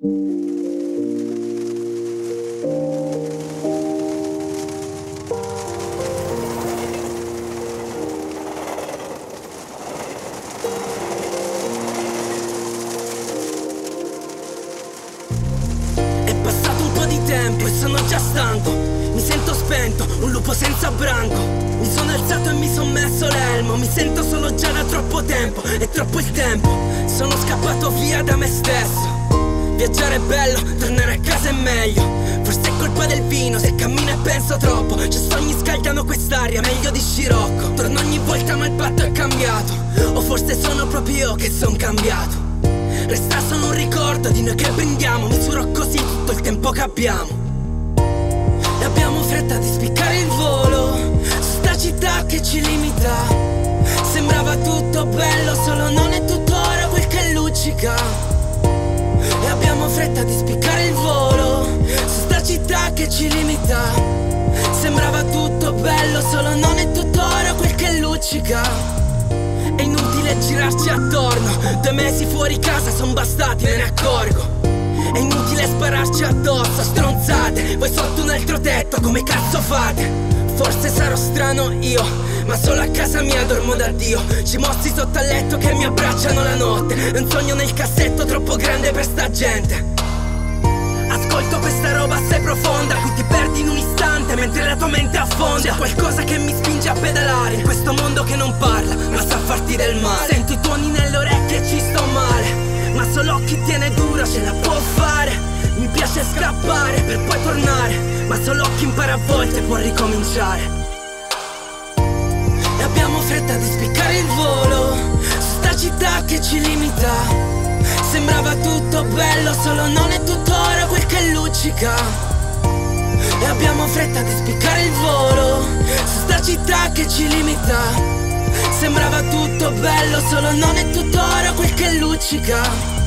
sono già stanco. Mi sento spento, un lupo senza branco. Mi sono alzato e mi son messo l'elmo. Mi sento solo già da troppo tempo È troppo il tempo. Sono scappato via da me stesso Viaggiare è bello, tornare a casa è meglio. Forse è colpa del vino, se cammino e penso troppo. C'è sogni scaldano quest'aria, meglio di scirocco. Torno ogni volta ma il patto è cambiato. O forse sono proprio io che son cambiato. Resta solo un ricordo di noi che bendiamo Misuro così tutto il tempo che abbiamo. E abbiamo fretta di spiccare fretta di spiccare il volo Su sta città che ci limita. Sembrava tutto bello, solo non è tutto oro quel che luccica. È inutile girarci attorno Due mesi fuori casa son bastati, me ne accorgo. È inutile spararci addosso, stronzate Voi sotto un altro tetto, come cazzo fate? Forse sarò strano io Ma solo a casa mia dormo da Dio. Ci mostri sotto al letto che mi abbracciano la notte. Un sogno nel cassetto troppo grande per sta gente. Ascolto questa roba assai profonda Qui ti perdi in un istante mentre la tua mente affonda. C'è qualcosa che mi spinge a pedalare In questo mondo che non parla ma sa farti del male. Sento i tuoni nelle orecchie e ci sto male Ma solo chi tiene duro ce la può fare piace scappare per poi tornare Ma solo chi impara a volte può ricominciare. E abbiamo fretta di spiccare il volo Su sta città che ci limita. Sembrava tutto bello, solo non è tutto oro quel che luccica. E abbiamo fretta di spiccare il volo Su sta città che ci limita. Sembrava tutto bello, solo non è tutto oro quel che luccica